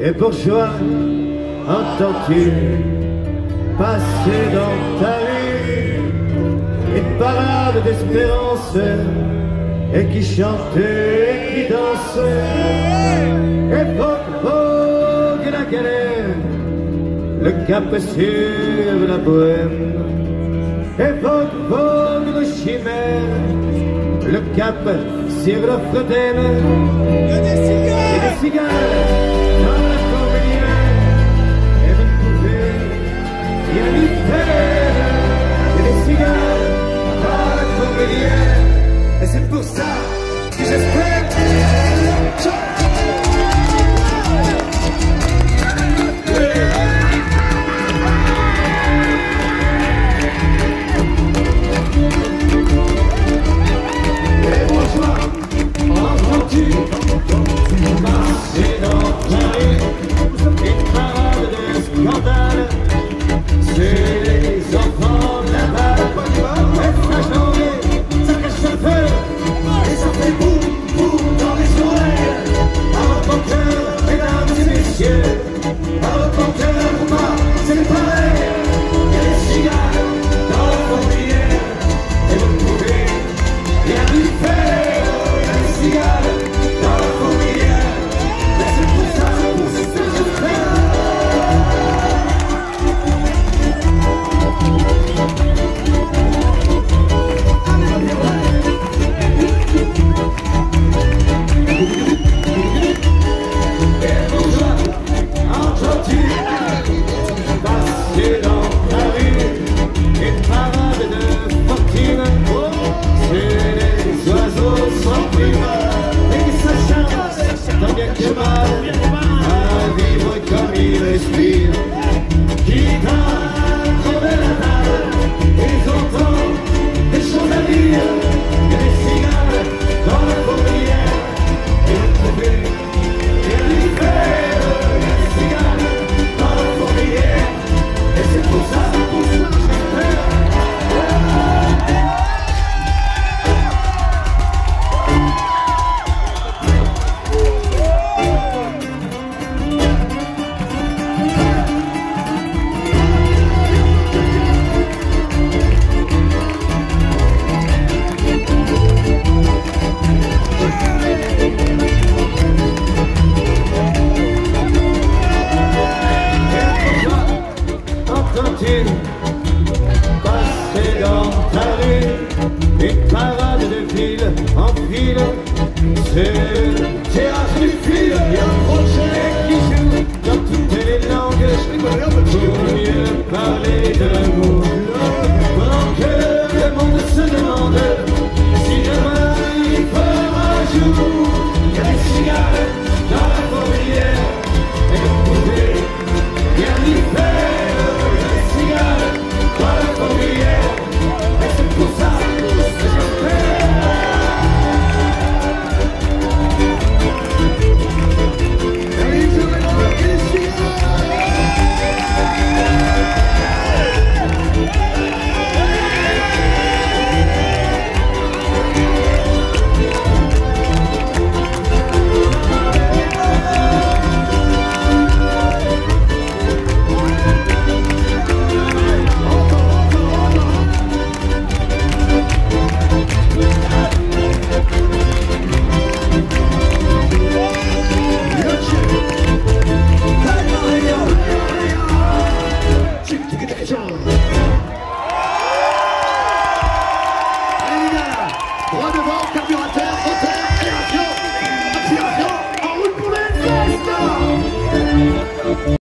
Et pour joie, entends-tu passer dans ta vie une parade d'espérance et qui chantait et qui danse. Et vogue, la galère le cap sur la bohème. Et vogue, vogue nos chimères le cap sur la fredaine et des cigales Thank you. yeah. dans ta rue, une parade de ville en ville, c'est